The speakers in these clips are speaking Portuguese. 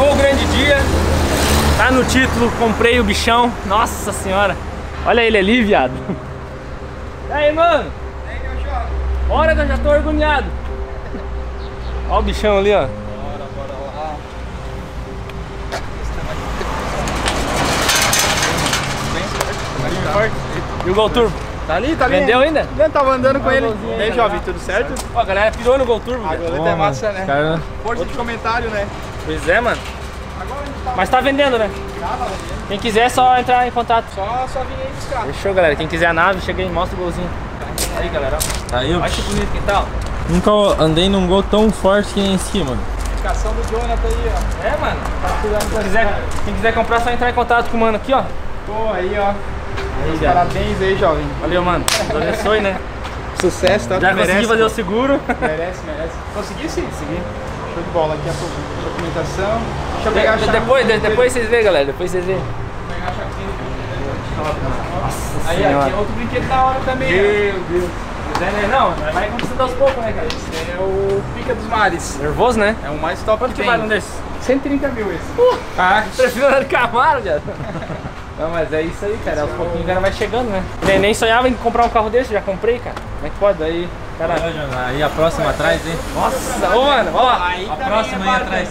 chegou o grande dia. Tá no título, comprei o bichão. Nossa senhora. Olha ele ali, viado. E aí, mano? E aí, meu jovem? Bora que eu já tô orgulhado. Olha o bichão ali, ó. Bora, bora lá. Bem Forte. E o Gol Turbo? Tá ali, tá ali. Vendeu ainda? Eu tava andando com o ele. E aí, jovem, tudo certo? Ó, a galera pirou no Gol Turbo. A goleta é massa, né? Cara... Força de comentário, né? Pois é, mano. Agora a gente tá Mas tá vendendo, né? Quem quiser é só entrar em contato. Só, só vim aí buscar. Fechou, galera. Quem quiser a nave, chega aí, mostra o golzinho. Aí, galera. ó. Aí eu Olha que bonito que tá, ó. nunca andei num gol tão forte que nem esse aqui, mano. Indicação do Jonathan aí, ó. É, mano. Quem quiser, quem quiser comprar, é só entrar em contato com o mano aqui, ó. Pô, aí, ó. Aí. Parabéns aí, jovem. Valeu, mano. Deus abençoe, né? Sucesso, tá? Já consegui merece, fazer pô. o seguro. Merece, merece. Consegui sim. Consegui. Show de bola. Aqui a documentação. Deixa eu pegar a chave. depois, de- depois vocês vê, galera. Depois vocês vê. Vou pegar a chavezinha do Nossa Aí, senhora. aqui é outro brinquedo da hora também. Meu Deus. Pois é, né? Não, vai conquistando aos poucos, né, cara? Esse é o Pica dos Mares. Nervoso, né? É o mais top Quanto que tem. vale um desses? 130 mil esse. Ah, prefiro andar de Camaro, viado. Não, mas é isso aí, cara. Aos pouquinhos o cara vai chegando, né? Nem, nem sonhava em comprar um carro desse, já comprei, cara. Como é que pode? Aí, cara. Aí a próxima atrás, hein? Nossa, ô mano, ó. Aí A também próxima é aí atrás.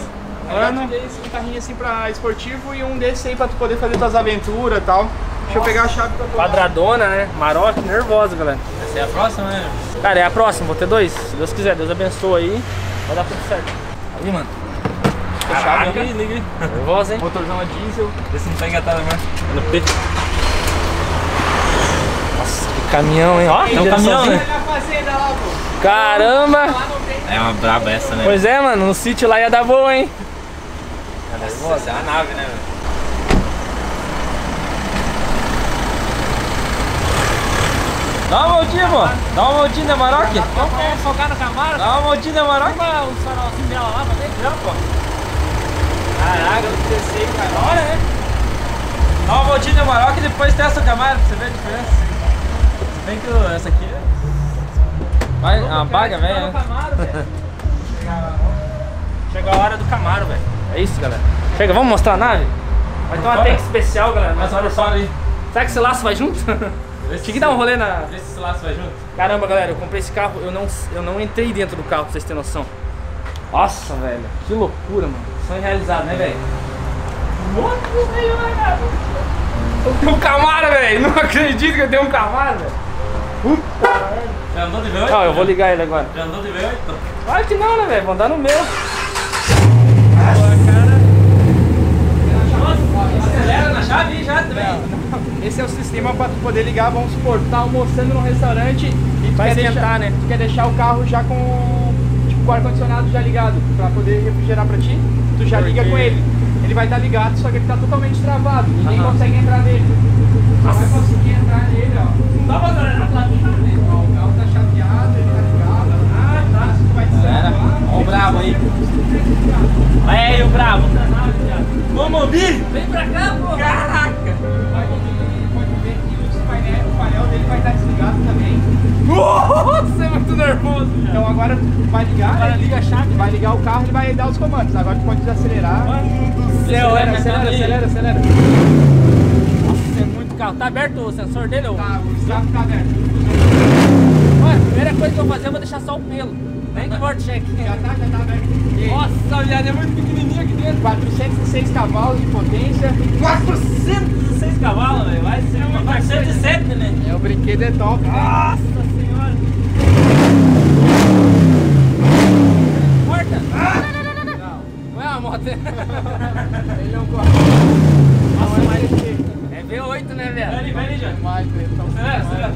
Ano. Um carrinho assim pra esportivo e um desse aí pra tu poder fazer tuas aventuras e tal. Deixa eu pegar a chave pra tu. Quadradona, né? Maroc, nervosa, galera. Essa é a próxima, né? Cara, é a próxima, vou ter dois. Se Deus quiser, Deus abençoe aí. Vai dar tudo certo. Ali, mano. chave Liga aí, liga aí. Nervosa, hein? Motorzão a diesel. Vê se não tá engatado mais. No peito. Caminhão, hein? Ó, É um caminhão, né? Caramba! Não tem. É uma braba essa, né? Pois é, mano, no sítio lá ia dar boa, hein? Essa é a nave, né, velho? Dá uma voltinha, pô. Dá uma voltinha na Maroc. Vamos focar no Camaro? Dá uma voltinha na Maroc. Toma o farolzinho dela lá pra dentro, já, pô. Caraca, eu desci, cara. Olha, né? Dá uma voltinha na Maroc e depois testa o Camaro pra você ver a diferença. Bem que essa aqui é... Vai, a baga, Vamos velho. velho. Chegou a hora do Camaro, velho. É isso, galera. Chega, vamos mostrar a nave? Vai ter uma tank especial, galera. Mas olha só. aí. Será que esse laço vai junto? Tinha que dar um rolê na. Vê se esse laço vai junto. Caramba, galera, eu comprei esse carro, eu não, eu não entrei dentro do carro, pra vocês terem noção. Nossa, velho, que loucura, mano. Sonho realizado, né, velho? Nossa, velho, cara. Eu tenho um Camaro, velho. Não acredito que eu tenho um Camaro, velho. Puta. Já andou de V8? Ó, eu vou ligar ele agora. Já andou de V8? Claro que não, né, velho? Vou andar no meu. Acelera na chave já também. Esse é o sistema pra tu poder ligar, vamos supor, tu tá almoçando num restaurante e tu Vai quer, esquentar, deixar, né? tu quer deixar o carro já com, tipo, com o ar-condicionado já ligado, pra poder refrigerar pra ti, tu já liga com ele. Ele vai estar ligado, só que ele tá totalmente travado, ninguém Aham. consegue entrar nele. Só vai conseguir entrar nele, ó. Não dá pra olhar na plaquinha, né? Ó, O carro tá chapeado, ele tá ligado. Ah, tá. Tu vai Galera, destravar. ó o brabo aí. Olha aí, o brabo. Vamos ouvir? Vem pra cá, pô. Caraca! Vai conseguir, pode ver que o painel, o painel dele vai estar desligado também. Nossa, é muito nervoso. Então agora tu vai ligar, Agora né? liga a chave. vai ligar o carro e vai dar os comandos. Agora tu pode desacelerar. Mano do céu, acelera, é acelera, acelera, acelera. Nossa, é muito carro. Tá aberto o sensor dele? Ou... Tá, o escape tá aberto. Olha, a primeira coisa que eu vou fazer, eu vou deixar só o pelo. Nem que forte check. Já tá, já tá aberto. Nossa, viado, é muito pequenininho aqui dentro. 406 cavalos de potência. 406 cavalos, velho. Vai ser uma 407, né? É, o brinquedo é top. né? Nossa senhora. Porta. Não, Não é uma moto. ele não corre. Nossa, Não é mas mais que é V8, né, velho? Vai ali, vai ali, já. mais, né? Então, Acelera, acelera.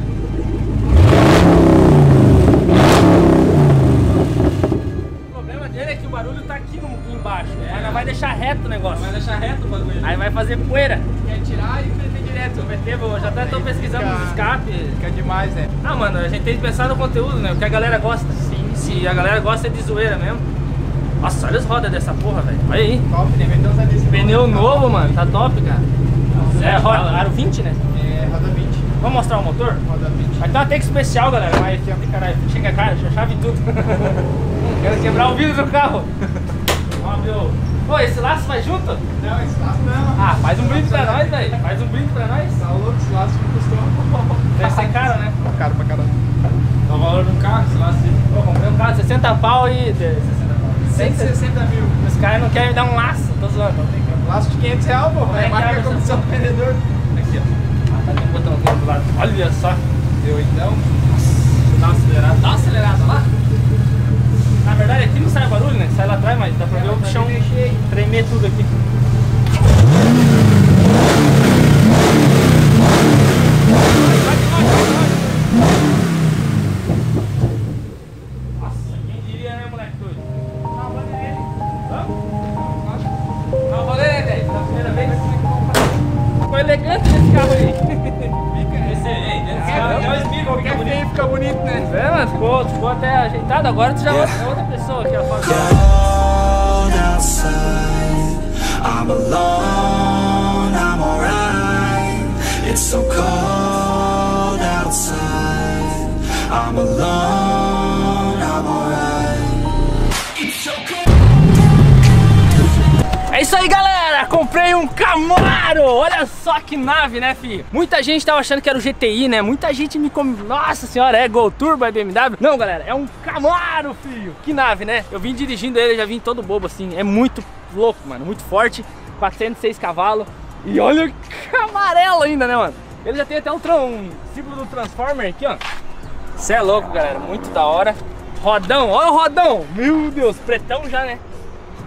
O problema dele é que o barulho tá aqui no, embaixo. Mas nós vai deixar reto o negócio. Vai deixar reto o bagulho. Aí vai fazer poeira. Quer tirar e meter direto. Meter, já até tô pesquisando Fica- os escapes. Fica demais, né? Ah, mano, a gente tem que pensar no conteúdo, né? O que a galera gosta. Sim, Se a galera gosta é de zoeira mesmo. Nossa, olha as rodas dessa porra, velho. Olha aí. Top, né? Desse Pneu novo, mano. Tá top, cara. É, roda, aro 20, né? É, roda 20. Vamos mostrar o motor? Roda 20. Vai ter uma take especial, galera. Ó. Caralho, chega a cara, chave e tudo. Quero quebrar o vidro do carro. Vamos abrir o Pô, esse laço vai junto? Não, esse laço não. Ah, faz um brinde pra nós, velho. Faz um brinde pra nós. Tá louco, esse laço me custou. Deve ser caro, né? Caro pra caramba. Dá o valor de um carro, sei lá, se... Pô, comprei um carro de 60 pau e... de- 60 pau. 160 mil. Os caras não querem me dar um laço, tô zoando. Laço de 500 reais, pô. É que marca a comissão do vendedor. Aqui, ó. Ah, tá com um botãozinho do lado. Olha só. Deu então. Dá uma acelerada. Dá uma acelerada lá. Na verdade aqui não sai barulho, né? Sai lá atrás, mas dá pra ver o chão tremer tudo aqui. Nossa, Comprei um Camaro! Olha só que nave, né, filho? Muita gente tava achando que era o GTI, né? Muita gente me come... Nossa senhora, é Gol Turbo, é BMW? Não, galera, é um Camaro, filho! Que nave, né? Eu vim dirigindo ele, já vim todo bobo, assim. É muito louco, mano. Muito forte. 406 cavalos. E olha que amarelo ainda, né, mano? Ele já tem até um, um símbolo do Transformer aqui, ó. Cê é louco, galera. Muito da hora. Rodão, olha o rodão! Meu Deus, pretão já, né?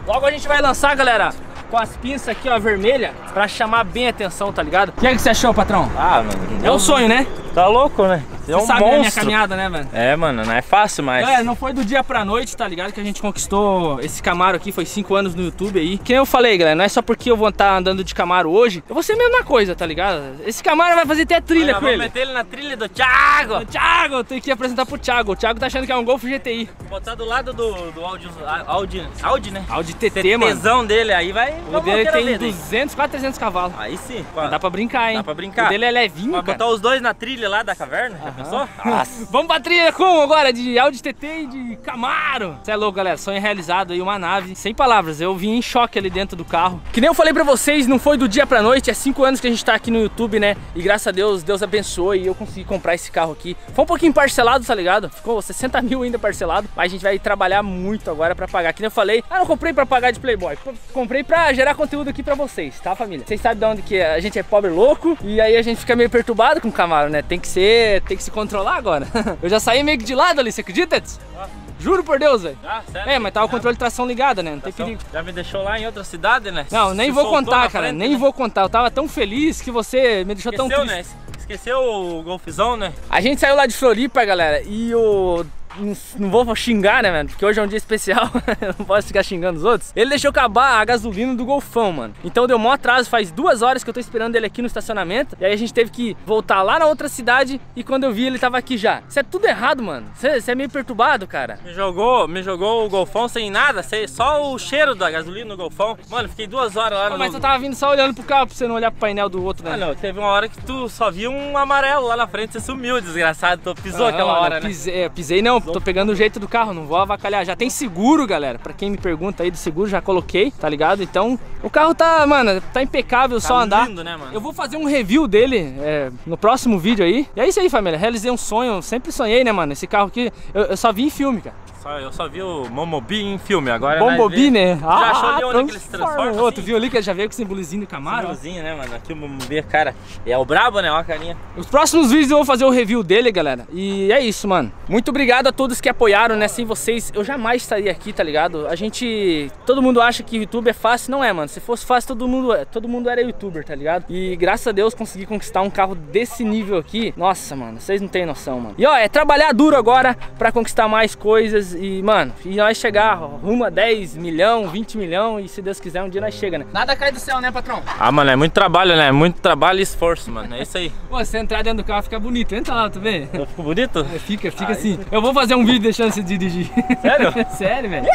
Logo a gente vai lançar, galera, com as pinças aqui, ó, vermelha, pra chamar bem a atenção, tá ligado? O que é que você achou, patrão? Ah, mano. É um sonho, né? Tá louco, né? Você é um sabe a minha monstro. caminhada, né, velho? É, mano, não é fácil, mas... Galera, não foi do dia pra noite, tá ligado? Que a gente conquistou esse Camaro aqui, foi 5 anos no YouTube aí. Que nem eu falei, galera, não é só porque eu vou estar andando de Camaro hoje, eu vou ser a mesma coisa, tá ligado? Esse Camaro vai fazer até trilha Nós com vamos ele. meter ele na trilha do Thiago. O Thiago, eu tenho que apresentar pro Thiago. O Thiago tá achando que é um Golf GTI. Botar do lado do, do Audi, Audi, Audi, né? Audi TT, mano. Tesão dele, aí vai... O vamos dele tem ver, né? 200, quase 300 cavalos. Aí sim. Dá pra brincar, hein? Dá pra brincar. O dele é levinho, Vai botar os dois na trilha lá da caverna, já pensou? Nossa. Vamos pra trilha com agora de Audi TT e de Camaro. Você é louco, galera. Sonho realizado aí, uma nave. Sem palavras, eu vim em choque ali dentro do carro. Que nem eu falei pra vocês, não foi do dia pra noite. É cinco anos que a gente tá aqui no YouTube, né? E graças a Deus, Deus abençoou e eu consegui comprar esse carro aqui. Foi um pouquinho parcelado, tá ligado? Ficou 60 mil ainda parcelado. Mas a gente vai trabalhar muito agora pra pagar. Que nem eu falei, ah, não comprei pra pagar de Playboy. Comprei pra gerar conteúdo aqui pra vocês, tá, família? Vocês sabem de onde que a gente é pobre louco. E aí a gente fica meio perturbado com o Camaro, né? Tem que ser, tem que se controlar agora. eu já saí meio que de lado ali, você acredita? Edson? Juro por Deus, velho. Ah, sério? É, mas tava o controle de tração ligado, né? Não tem Então, perigo. Já me deixou lá em outra cidade, né? Não, nem Se vou contar, cara. frente, nem né? vou contar. Eu tava tão feliz que você me deixou tão Esqueceu, triste. né? Esqueceu o golfizão, né? A gente saiu lá de Floripa, galera, e o. Não, vou xingar, né, mano? Porque hoje é um dia especial, eu não posso ficar xingando os outros. Ele deixou acabar a gasolina do Golfão, mano. Então deu mó atraso, faz duas horas que eu tô esperando ele aqui no estacionamento. E aí a gente teve que voltar lá na outra cidade. E quando eu vi, ele tava aqui já. Isso é tudo errado, mano. Você é meio perturbado, cara. Me jogou, me jogou o golfão sem nada, sem, só o cheiro da gasolina no golfão. Mano, fiquei duas horas lá no. mas você tava vindo só olhando pro carro pra você não olhar pro painel do outro, né? Ah, não, teve uma hora que tu só viu um amarelo lá na frente, você sumiu, desgraçado. Tu pisou Ah, aquela hora, eu né? pisei, é, pisei não, tô pegando o jeito do carro, não vou avacalhar. Já tem seguro, galera. Pra quem me pergunta aí do seguro, já coloquei, tá ligado? Então, o carro tá, mano, tá impecável, Tá só andar. lindo, né, mano? Eu vou fazer um review dele é, no próximo vídeo aí. E é isso aí, família. Realizei um sonho, sempre sonhei, né, mano? Esse carro aqui, eu, eu só vi em filme, cara. Só- eu só vi o Momobi em filme, agora vê- né? Já achou ali onde que ele se transforma? Outro, assim? viu ali que já veio com o simbolizinho do Camaro? Símbolozinho, né, mano? Aqui o Momobi, cara, é o brabo, né? Ó a carinha. Os próximos vídeos eu vou fazer o review dele, galera. E é isso, mano. Muito obrigado a todos que apoiaram, né? Sem vocês, eu jamais estaria aqui, tá ligado? A gente. Todo mundo acha que YouTube é fácil. Não é, mano. Se fosse fácil, todo mundo, todo mundo era youtuber, tá ligado? E graças a Deus consegui conquistar um carro desse nível aqui. Nossa, mano, vocês não têm noção, mano. E ó, é trabalhar duro agora pra conquistar mais coisas. E, mano, e nós chegar rumo a 10 milhão, 20 milhão. E se Deus quiser, um dia nós chega, né? Nada cai do céu, né, patrão? Ah, mano, é muito trabalho, né? Muito trabalho e esforço, mano. É isso aí. Pô, se você entrar dentro do carro fica bonito. Entra lá, tu vê? Eu fico bonito? Fica, fica assim. Eu vou fazer um vídeo deixando você dirigir. Sério? Sério, velho?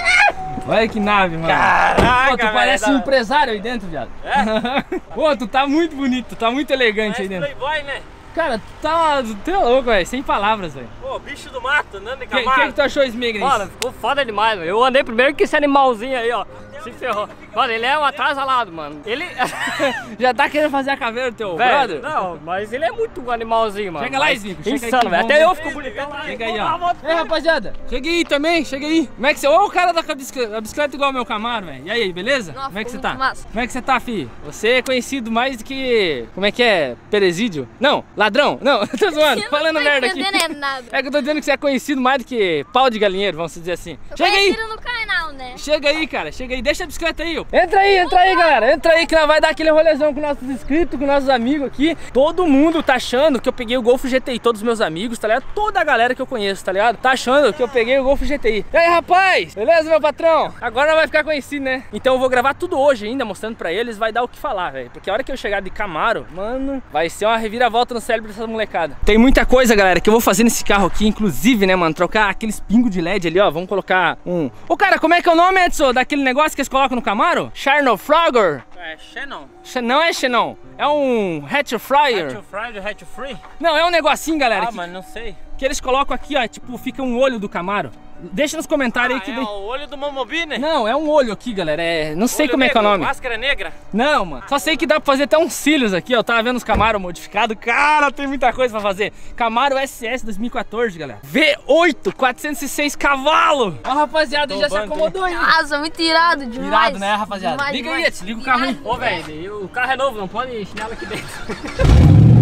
Olha que nave, mano. Caraca, Pô, tu velho, parece tá- um empresário aí dentro, viado. É? Pô, tu tá muito bonito, tá muito elegante aí Parece dentro. playboy, né? Cara, tu tá, tu é louco, velho. Sem palavras, velho. Pô, bicho do mato, andando de O que, cavalo. que, que tu achou, Smigris? Mano, ficou foda demais, velho. Eu andei primeiro que esse animalzinho aí, ó. Se ferrou. Mano, ele é um atrasalado, mano. Ele já tá querendo fazer a caveira do teu Velho, brother? não, mas ele é muito animalzinho, mano. Chega lá, Zico. Chega Insano, aqui, velho. Até eu fico bonitão. Chega aí, ó. Ei, rapaziada. Chega aí também, chega aí. Como é que você... Ô, o cara da bicicleta, a bicicleta igual ao meu Camaro, velho. E aí, beleza? Nossa, Como é que você tá? massa. Como é que você tá, fi? Você é conhecido mais do que... Como é que é? Peresídio? Não, ladrão. Não, tô zoando. Falando não tá merda aqui. é nada. É que eu tô dizendo que você é conhecido mais do que pau de galinheiro, vamos dizer assim. Chega aí. no canal, né? Chega aí, cara, chega aí, deixa a bicicleta aí, ó. Entra aí, entra aí, galera. Entra aí que nós vai dar aquele rolezão com nossos inscritos, com nossos amigos aqui. Todo mundo tá achando que eu peguei o Golf GTI, todos os meus amigos, tá ligado? Toda a galera que eu conheço, tá ligado? Tá achando que eu peguei o Golf GTI. E aí, rapaz? Beleza, meu patrão? Agora vai ficar conhecido, né? Então eu vou gravar tudo hoje ainda, mostrando pra eles, vai dar o que falar, velho. Porque a hora que eu chegar de Camaro, mano, vai ser uma reviravolta no cérebro dessa molecada. Tem muita coisa, galera, que eu vou fazer nesse carro aqui, inclusive, né, mano? Trocar aqueles pingos de LED ali, ó. Vamos colocar um. Ô, cara, como é que é o nome, Edson? Daquele negócio que eles colocam no Camaro? Charno Frogger? É Shannon. Xe- Não é Xenon, é um hatch fryer. Hatch Fried, Hatch Free? Não, é um negocinho, galera, Ah, que, mas não sei. que eles colocam aqui, ó, tipo, fica um olho do Camaro. Deixa nos comentários aí que é vem. o olho do Momobine? Não, é um olho aqui, galera. É... Não sei Olho como é que é o negro, nome. Máscara negra? Não, mano. Só sei que dá pra fazer até uns cílios aqui, ó. Eu tava vendo os Camaro modificados. Cara, tem muita coisa pra fazer. Camaro SS 2014, galera. V8, 406 cavalos. Ó, rapaziada, já se banco, acomodou aí. Nossa, muito irado demais. Irado, né, rapaziada? Demais, liga aí, demais. Edson, liga o carro aí. Ô, velho, o carro é novo, não pode chinelo aqui dentro.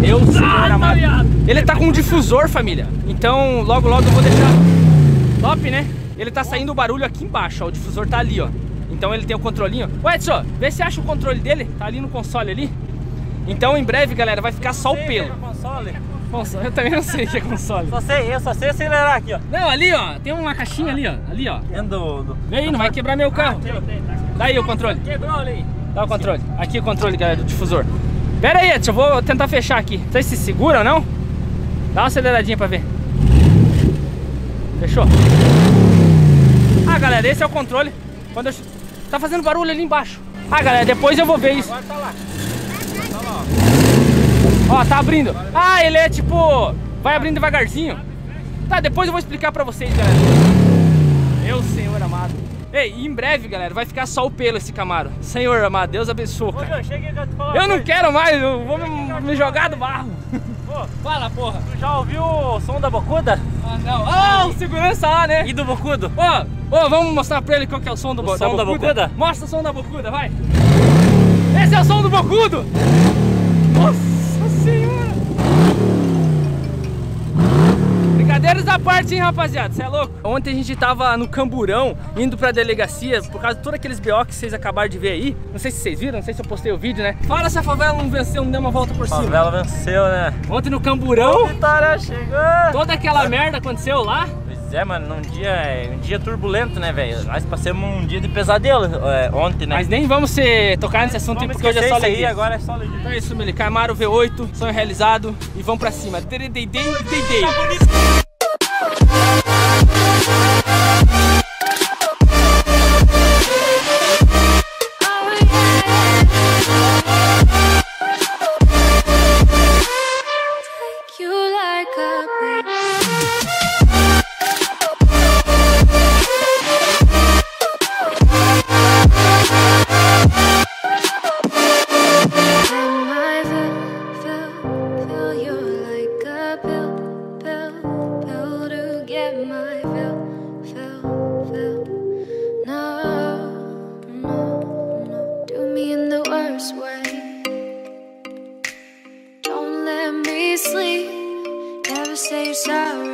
Eu, senhor amado. Ele tá com um difusor, família. Então, logo, logo eu vou deixar top, né? Ele tá saindo o barulho aqui embaixo, ó. O difusor tá ali, ó. Então ele tem o controlinho. Ô, Edson, vê se acha o controle dele. Tá ali no console ali. Então, em breve, galera, vai ficar só o pelo. Console. Console, eu também não sei o que é console. Só sei, eu só sei acelerar aqui, ó. Não, ali, ó. Tem uma caixinha ali, ó. Ali, ó. Dentro do... do... Vem aí, não vai quebrar meu carro. Dá aí o controle. Quebrou ali. Dá o controle. Aqui o controle, galera, do difusor. Pera aí, Edson, eu vou tentar fechar aqui. Não sei se segura ou não. Dá uma aceleradinha pra ver. Fechou? Ah, galera, esse é o controle. Quando eu... Tá fazendo barulho ali embaixo. Ah, galera, depois eu vou ver isso. Agora tá lá. Ó, tá abrindo. Ah, ele é tipo... Vai abrindo devagarzinho. Tá, depois eu vou explicar pra vocês, galera. Meu Senhor amado. Ei, em breve, galera, vai ficar só o pelo esse Camaro. Senhor amado, Deus abençoe, Ô. João, eu não quero mais, eu vou me, me jogar do barro. Fala, porra. tu já ouviu o som da bocuda? Ah, não. Ah, o segurança lá, né? E do bocudo? Ó, ó, vamos mostrar pra ele qual que é o som do bo- som da bocuda? Mostra o som da bocuda, vai. Esse é o som do bocudo. Nossa Brincadeiras à parte, hein, rapaziada? Você é louco? Ontem a gente tava no Camburão, indo pra delegacia, por causa de todos aqueles BO que vocês acabaram de ver aí. Não sei se vocês viram, não sei se eu postei o vídeo, né? Fala se a favela não venceu, não deu uma volta por A cima. favela venceu, né? Ontem no Camburão, Vitória chegou! toda aquela merda aconteceu lá. Pois é, mano, num dia, um dia turbulento, né, velho? Nós passamos um dia de pesadelo é, ontem, né? Mas nem vamos se tocar nesse assunto aí, Vamos porque hoje é só aí, alegria. agora é só alegria. Então é isso, Mili. Camaro V8, sonho realizado e vamos pra cima. Dedei, dedei. you Never say you're sorry.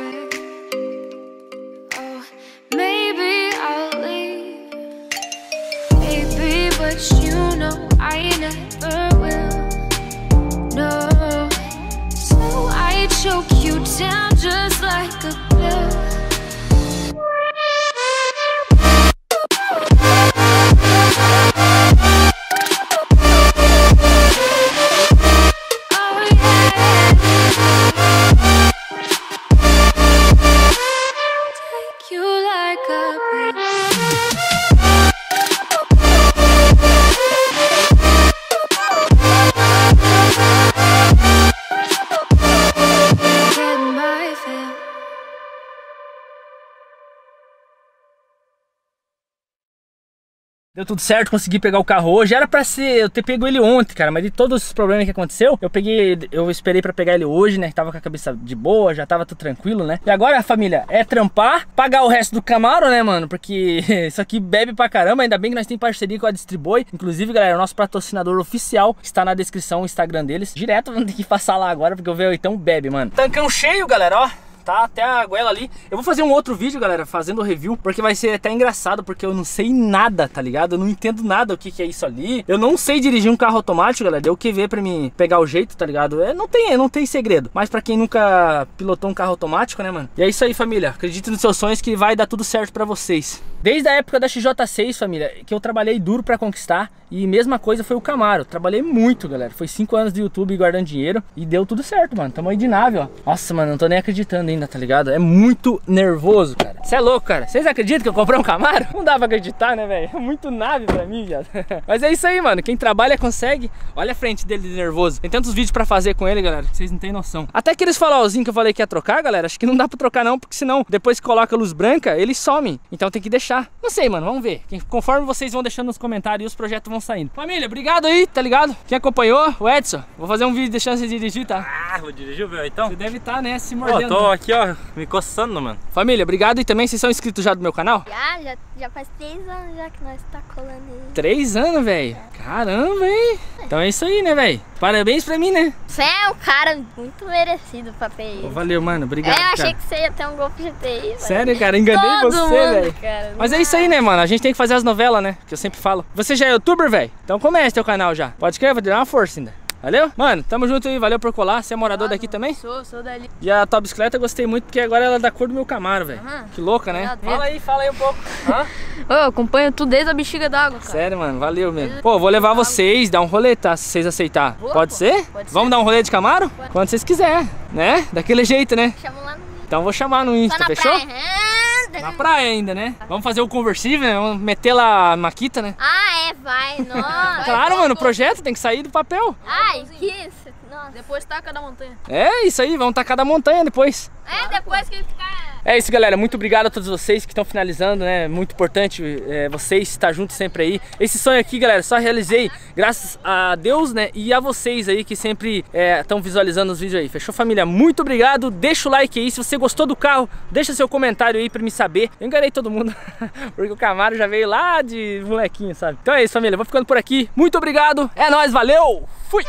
Deu tudo certo, consegui pegar o carro hoje. Era pra ser, eu ter pego ele ontem, cara, mas de todos os problemas que aconteceu, eu peguei, eu esperei pra pegar ele hoje, né? Tava com a cabeça de boa, já tava tudo tranquilo, né? E agora, família, é trampar, pagar o resto do Camaro, né, mano? Porque isso aqui bebe pra caramba. Ainda bem que nós temos parceria com a Distribui. Inclusive, galera, o nosso patrocinador oficial está na descrição, o Instagram deles. Direto, vamos ter que passar lá agora, porque o V8 então bebe, mano. Tancão cheio, galera, ó tá até a goela ali. Eu vou fazer um outro vídeo, galera, fazendo review, porque vai ser até engraçado, porque eu não sei nada, tá ligado? Eu não entendo nada o que, que é isso ali. Eu não sei dirigir um carro automático, galera. Deu que ver pra mim pegar o jeito, tá ligado? É, não tem, não tem segredo. Mas pra quem nunca pilotou um carro automático, né, mano? E é isso aí, família. Acredite nos seus sonhos que vai dar tudo certo pra vocês. Desde a época da XJ6, família, que eu trabalhei duro pra conquistar. E mesma coisa foi o Camaro. Trabalhei muito, galera. Foi 5 anos de YouTube guardando dinheiro. E deu tudo certo, mano. Tamo aí de nave, ó. Nossa, mano, não tô nem acreditando ainda, tá ligado? É muito nervoso, cara. Você é louco, cara. Vocês acreditam que eu comprei um Camaro? Não dá pra acreditar, né, velho? É muito nave pra mim, viado. Mas é isso aí, mano. Quem trabalha consegue. Olha a frente dele de nervoso. Tem tantos vídeos pra fazer com ele, galera, que vocês não têm noção. Até aqueles farolzinhos que eu falei que ia trocar, galera, acho que não dá pra trocar não, porque senão, depois que coloca a luz branca, ele some. Então tem que deixar. Não sei, mano. Vamos ver. Conforme vocês vão deixando nos comentários, os projetos vão saindo. Família, obrigado aí, tá ligado? Quem acompanhou, o Edson. Vou fazer um vídeo deixando você dirigir, tá? Ah, vou dirigir o V8 então? Você deve estar, né, se Pô, mordendo. tô aqui, ó, me coçando, mano. Família, obrigado e também vocês são inscritos já do meu canal? Já, já, já faz três anos já que nós tá colando aí. Três anos, velho. Caramba, hein? Então é isso aí, né, velho? Parabéns pra mim, né? Você é um cara muito merecido pra ter Pô, isso. valeu, mano. É, Obrigado, eu achei cara. que você ia ter um Golf GTI, velho. Sério, cara, enganei Todo você, velho. cara. Mas é isso aí, né, mano? A gente tem que fazer as novelas, né? Que eu sempre falo. Você já é youtuber, velho? Então comece teu canal já. Pode crer, vou te dar uma força ainda. Valeu? Mano, tamo junto aí, valeu por colar. Você é morador daqui também? Sou, sou dali. E a tua bicicleta eu gostei muito porque agora ela é da cor do meu Camaro, velho. Que louca, né? Fala aí, fala aí um pouco. Ô, eu acompanho tudo desde a bexiga d'água, cara. Sério, mano, valeu mesmo. Pô, vou levar vocês, dar um rolê, tá? Se vocês aceitar. Boa, Pode pô. ser? Pode ser. Vamos dar um rolê de Camaro? Pode. Quando vocês quiserem, né? Daquele jeito, né? Chama lá no... Então vou chamar no Insta, fechou? praia. Na praia ainda, né? Vamos fazer o conversível, né? Vamos meter lá a maquita, né? Ah, é, vai, nossa. Claro, mano, o projeto tem que sair do papel. Ai, que isso. Nossa. Depois taca da montanha. É isso aí, vamos tacar da montanha depois. É, depois que ele ficar... É isso, galera. Muito obrigado a todos vocês que estão finalizando, né? Muito importante é, vocês estar juntos sempre aí. Esse sonho aqui, galera, só realizei graças a Deus, né? E a vocês aí que sempre estão visualizando os vídeos aí. Fechou, família? Muito obrigado. Deixa o like aí. Se você gostou do carro, deixa seu comentário aí pra me saber. Eu enganei todo mundo, porque o Camaro já veio lá de molequinho, sabe? Então é isso, família. Vou ficando por aqui. Muito obrigado. É nóis, valeu! Fui!